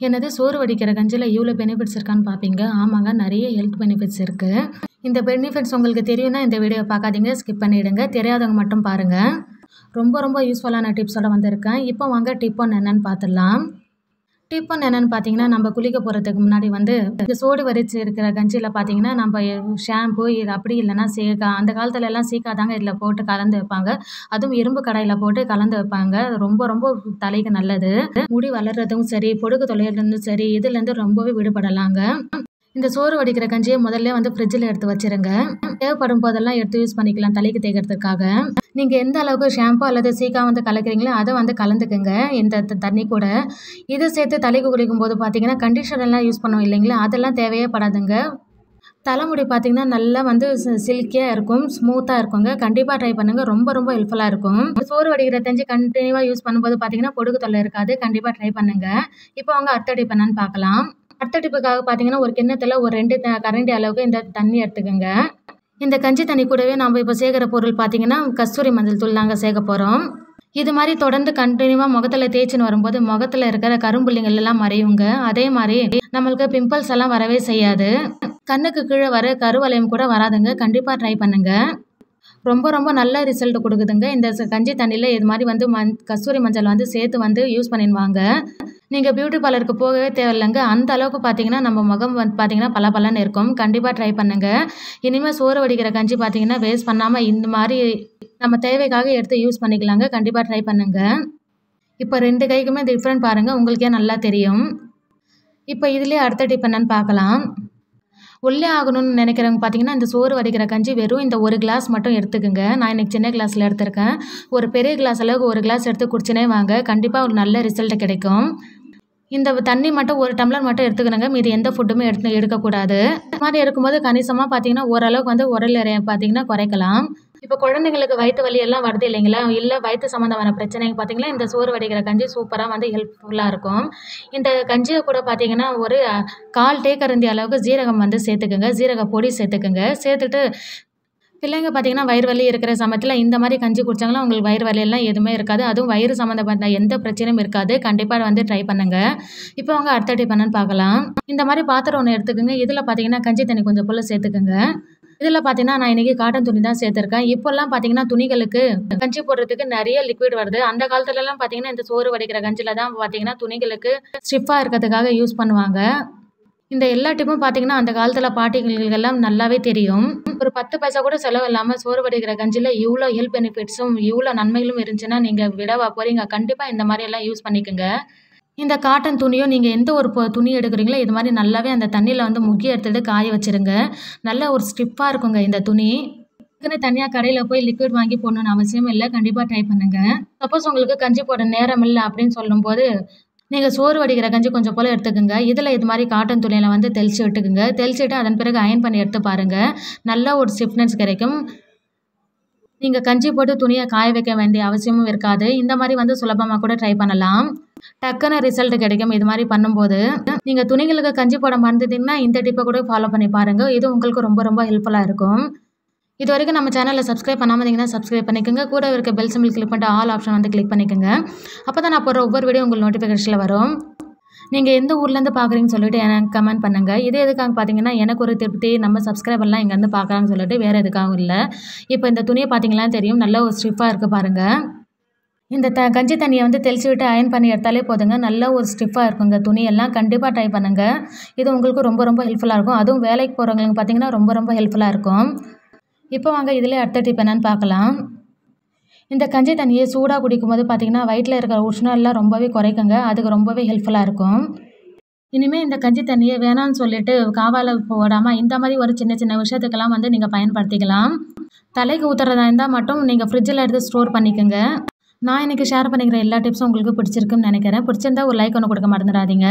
என்னது சோறு வடிக்கிற கஞ்சியில் இவ்வளோ பெனிஃபிட்ஸ் இருக்கான்னு பார்ப்பீங்க ஆமாங்க நிறைய ஹெல்த் பெனிஃபிட்ஸ் இருக்குது இந்த பெனிஃபிட்ஸ் உங்களுக்கு தெரியும்னா இந்த வீடியோ பார்க்காதீங்க ஸ்கிப் பண்ணிவிடுங்க தெரியாதவங்க மட்டும் பாருங்கள் ரொம்ப ரொம்ப யூஸ்ஃபுல்லான டிப்ஸோட வந்திருக்கேன். இப்போ வாங்க டிப் ஒன்று என்னென்னு பார்த்துடலாம். டிப்பன் என்னென்னு பார்த்தீங்கன்னா நம்ம குளிக்க போகிறதுக்கு முன்னாடி வந்து இந்த சோடு வரிச்சு இருக்கிற கஞ்சியில் பார்த்தீங்கன்னா நம்ம ஷாம்பு இது அப்படி இல்லைன்னா சீக்கா அந்த காலத்துல எல்லாம் சீக்கா தாங்க இதில் போட்டு கலந்து வைப்பாங்க. அதுவும் இரும்பு கடாயில் போட்டு கலந்து வைப்பாங்க. ரொம்ப ரொம்ப தலைக்கு நல்லது. முடி வளர்றதும் சரி பொடுகு தொலைகிறதும் சரி இதுலேருந்து ரொம்பவே விடுபடலாங்க. இந்த சோறு வடிக்கிற கஞ்சியை முதல்ல வந்து ஃப்ரிட்ஜில் எடுத்து வச்சிருங்க. தேவைப்படும் போதெல்லாம் எடுத்து யூஸ் பண்ணிக்கலாம் தலைக்கு தேய்க்கிறதுக்காக. நீங்கள் எந்த அளவுக்கு ஷாம்பு அல்லது சீக்கா வந்து கலக்கிறீங்களோ அதை வந்து கலந்துக்குங்க. இந்த தண்ணி கூட. இதை சேர்த்து தலைக்கு குளிக்கும் போது பார்த்தீங்கன்னா கண்டிஷனர்லாம் யூஸ் பண்ணுவோம் இல்லைங்களா? அதெல்லாம் தேவையே படாதுங்க. தலைமுடி பார்த்தீங்கன்னா நல்லா வந்து சில்கியாக இருக்கும் ஸ்மூத்தாக இருக்குங்க. கண்டிப்பாக ட்ரை பண்ணுங்கள் ரொம்ப ரொம்ப ஹெல்ப்ஃபுல்லாக இருக்கும். சோறு வடிக்கிற தெரிஞ்சு கண்டினியூவாக யூஸ் பண்ணும்போது பார்த்தீங்கன்னா பொடுகு தொல்லை இருக்காது. கண்டிப்பாக ட்ரை பண்ணுங்கள் இப்போ அவங்க அர்த்தடிப்பு டிப் என்னன்னு பார்க்கலாம் அடுத்த டிப்புக்காக பார்த்தீங்கன்னா ஒரு கிண்ணத்தில் ஒரு ரெண்டு த- கரண்டி அளவுக்கு இந்த தண்ணி எடுத்துக்கோங்க. இந்த கஞ்சி தண்ணி கூடவே நம்ம இப்போ சேர்க்குற பொருள் பார்த்தீங்கன்னா கஸ்தூரி மஞ்சள் தூள் நாங்கள் சேர்க்க போகிறோம் இது மாதிரி தொடர்ந்து கண்டினியூவாக முகத்தில் தேய்ச்சின்னு வரும்போது முகத்தில் இருக்கிற கரும்புள்ளிங்கள் எல்லாம் மறையுங்க. அதே மாதிரி நம்மளுக்கு பிம்பிள்ஸ் எல்லாம் வரவே செய்யாது. கண்ணுக்கு கீழே வர கருவளையம் கூட வராதுங்க. கண்டிப்பாக ட்ரை பண்ணுங்கள் ரொம்ப ரொம்ப நல்ல ரிசல்ட் கொடுக்குதுங்க. இந்த கஞ்சி தண்ணியில் இது மாதிரி வந்து மண் கஸ்தூரி மஞ்சள் வந்து சேர்த்து வந்து யூஸ் பண்ணிடுவாங்க நீங்கள் பியூட்டி பார்லருக்கு போகவே தேவையில்லைங்க. அந்த அளவுக்கு பார்த்தீங்கன்னா நம்ம முகம் வந்து பார்த்தீங்கன்னா பல இருக்கும். கண்டிப்பாக ட்ரை பண்ணுங்க. இனிமேல் சோறு வடிக்கிற கஞ்சி பார்த்தீங்கன்னா வேஸ்ட் பண்ணாமல் இந்த மாதிரி நம்ம தேவைக்காக எடுத்து யூஸ் பண்ணிக்கலாங்க. கண்டிப்பாக ட்ரை பண்ணுங்க. இப்போ ரெண்டு கைக்குமே டிஃப்ரெண்ட் பாருங்கள் உங்களுக்கே நல்லா தெரியும். இப்போ இதுலேயே அடுத்த டிப் என்னன்னு பார்க்கலாம். ஒல்லே ஆகணும்னு நினைக்கிறவங்க பார்த்தீங்கன்னா இந்த சோறு வடிக்கிற கஞ்சி வெறும் இந்த ஒரு கிளாஸ் மட்டும் எடுத்துக்கோங்க. நான் இன்னைக்கு சின்ன கிளாஸில் எடுத்திருக்கேன். ஒரு பெரிய கிளாஸ் அளவுக்கு ஒரு கிளாஸ் எடுத்து குடிச்சினே வாங்க. கண்டிப்பாக ஒரு நல்ல ரிசல்ட் கிடைக்கும். இந்த தண்ணி மட்டும் ஒரு டம்ளர் மட்டும் எடுத்துக்கணுங்க. மீதி எந்த ஃபுட்டுமே எடுத்து எடுக்கக்கூடாது. இந்த மாதிரி இருக்கும்போது கணிசமாக பார்த்தீங்கன்னா ஓரளவுக்கு வந்து உடல் எடையை பார்த்தீங்கன்னா குறைக்கலாம். இப்போ குழந்தைங்களுக்கு வயிற்று வலி எல்லாம் வருது இல்லைங்களா? இல்லை வயிற்று சம்மந்தமான பிரச்சனைங்க பார்த்தீங்கன்னா இந்த சோறு வடிக்கிற கஞ்சி சூப்பராக வந்து ஹெல்ப்ஃபுல்லாக இருக்கும். இந்த கஞ்சியை கூட பார்த்தீங்கன்னா ஒரு கால் டேக்கரண்டி அளவுக்கு ஜீரகம் வந்து சேர்த்துக்குங்க. ஜீரக பொடி சேர்த்துக்குங்க. சேர்த்துட்டு பிள்ளைங்க பார்த்தீங்கன்னா வயிறு வலி இருக்கிற சமயத்தில் இந்த மாதிரி கஞ்சி குடிச்சாங்கன்னா உங்களுக்கு வயிறு வலியெல்லாம் எதுவுமே இருக்காது. அதுவும் வயிறு சம்மந்தப்பட்ட எந்த பிரச்சனையும் இருக்காது. கண்டிப்பாக வந்து ட்ரை பண்ணுங்க. இப்போ அவங்க அடுத்த டிப் என்னன்னு பார்க்கலாம் இந்த மாதிரி பாத்திரம் ஒன்று எடுத்துக்கோங்க. இதில் பார்த்தீங்கன்னா கஞ்சி தண்ணி கொஞ்சம் போல் சேர்த்துக்குங்க. இதில் பார்த்தீங்கன்னா நான் இன்றைக்கி காட்டன் துணி தான் சேர்த்துருக்கேன். இப்போல்லாம் பார்த்தீங்கன்னா துணிகளுக்கு கஞ்சி போடுறதுக்கு நிறைய லிக்விட் வருது. அந்த காலத்துலலாம் பார்த்தீங்கன்னா இந்த சோறு வடிக்கிற கஞ்சியில் தான் பார்த்தீங்கன்னா துணிகளுக்கு ஸ்டிஃபாக இருக்கிறதுக்காக யூஸ் பண்ணுவாங்க. இந்த எல்லா டிப்பும் பார்த்தீங்கன்னா அந்த காலத்தில் பாட்டிகளுக்கெல்லாம் நல்லாவே தெரியும். ஒரு பத்து பைசா கூட செலவு இல்லாமல் சோறு வடிக்கிற கஞ்சியில் இவ்வளோ ஹெல்த் பெனிஃபிட்ஸும் இவ்வளோ நன்மைகளும் இருந்துச்சுன்னா நீங்கள் விடவா போகிறீங்க கண்டிப்பாக இந்த மாதிரி எல்லாம் யூஸ் பண்ணிக்கோங்க. இந்த காட்டன் துணியோ நீங்கள் எந்த ஒரு பொ- துணி எடுக்கிறீங்களோ இது மாதிரி நல்லாவே அந்த தண்ணியில் வந்து முக்கி எடுத்துகிட்டு காய வச்சிருங்க. நல்ல ஒரு ஸ்டிஃபாக இருக்குங்க இந்த துணி. இதுக்குன்னு தனியாக கடையில் போய் லிக்விட் வாங்கி போடணும்னு அவசியம் இல்லை. கண்டிப்பாக ட்ரை பண்ணுங்க. சப்போஸ் உங்களுக்கு கஞ்சி போட நேரம் இல்லை அப்படின்னு சொல்லும்போது நீங்கள் சோறு வடிக்கிற கஞ்சி கொஞ்சம் போல் எடுத்துக்கோங்க. இதில் இது மாதிரி காட்டன் துணியில் வந்து தெளிச்சு விட்டுக்குங்க. தெளிச்சுட்டு அதன் பிறகு அயன் பண்ணி எடுத்து பாருங்கள் நல்ல ஒரு ஸ்டிஃப்னஸ் கிடைக்கும். நீங்கள் கஞ்சி போட்டு துணியை காய வைக்க வேண்டிய அவசியமும் இருக்காது. இந்த மாதிரி வந்து சுலபமாக கூட ட்ரை பண்ணலாம். டக்குன்னு ரிசல்ட் கிடைக்கும். இது மாதிரி பண்ணும்போது நீங்கள் துணிகளுக்கு கஞ்சி போட மறந்துட்டீங்கன்னா இந்த டிப்பை கூட ஃபாலோ பண்ணி பாருங்கள் இது உங்களுக்கு ரொம்ப ரொம்ப ஹெல்ப்ஃபுல்லாக இருக்கும். இது வரைக்கும் நம்ம சேனலில் சப்ஸ்கிரைப் பண்ணாமல் இருந்தீங்கன்னா சப்ஸ்கிரைப் பண்ணிக்கோங்க. கூட இருக்க பெல் சிம்பிள் கிளிக் பண்ணிட்டு ஆல் ஆப்ஷன் வந்து கிளிக் பண்ணிக்கோங்க. அப்போ தான் நான் போடுற ஒவ்வொரு வீடியோ உங்களுக்கு நோட்டிஃபிகேஷனில் வரும். நீங்கள் எந்த ஊர்லேருந்து பார்க்குறீங்கன்னு சொல்லிட்டு எனக்கு கமெண்ட் பண்ணுங்கள் இது எதுக்காக பார்த்தீங்கன்னா எனக்கு ஒரு திருப்தி நம்ம சப்ஸ்கிரைபர்லாம் இங்கேருந்து பார்க்குறாங்கன்னு சொல்லிட்டு வேறு எதுக்காகவும் இல்லை. இப்போ இந்த துணியை பார்த்தீங்கன்னா தெரியும். நல்ல ஒரு ஸ்டிஃபாக இருக்குது பாருங்கள் இந்த த கஞ்சி தண்ணியை வந்து தெளிச்சு விட்டு அயன் பண்ணி எடுத்தாலே போதுங்க. நல்ல ஒரு ஸ்டிஃபாக இருக்குங்க. துணியெல்லாம் கண்டிப்பாக ட்ரை பண்ணுங்கள் இது உங்களுக்கு ரொம்ப ரொம்ப ஹெல்ப்ஃபுல்லாக இருக்கும். அதுவும் வேலைக்கு போகிறவங்களுக்கு பார்த்தீங்கன்னா ரொம்ப ரொம்ப ஹெல்ப்ஃபுல்லாக இருக்கும். இப்போ வாங்க இதிலே அடுத்த டிப் என்னன்னு பார்க்கலாம். இந்த கஞ்சி தண்ணியை சூடாக குடிக்கும்போது பார்த்தீங்கன்னா வயிற்றில் இருக்கிற உஷ்ணம் எல்லாம் ரொம்பவே குறைக்குங்க. அதுக்கு ரொம்பவே ஹெல்ப்ஃபுல்லாக இருக்கும். இனிமேல் இந்த கஞ்சி தண்ணியை வேணாம்னு சொல்லிட்டு காவால் போடாமல் இந்த மாதிரி ஒரு சின்ன சின்ன விஷயத்துக்கெல்லாம் வந்து நீங்கள் பயன்படுத்திக்கலாம். தலைக்கு ஊற்றுறதா இருந்தால் மட்டும் நீங்கள் ஃப்ரிட்ஜில் எடுத்து ஸ்டோர் பண்ணிக்கோங்க. நான் எனக்கு ஷேர் பண்ணிக்கிற எல்லா டிப்ஸும் உங்களுக்கு பிடிச்சிருக்குன்னு நினைக்கிறேன். பிடிச்சிருந்தா ஒரு லைக் ஒன்று கொடுக்க மறந்துடாதீங்க.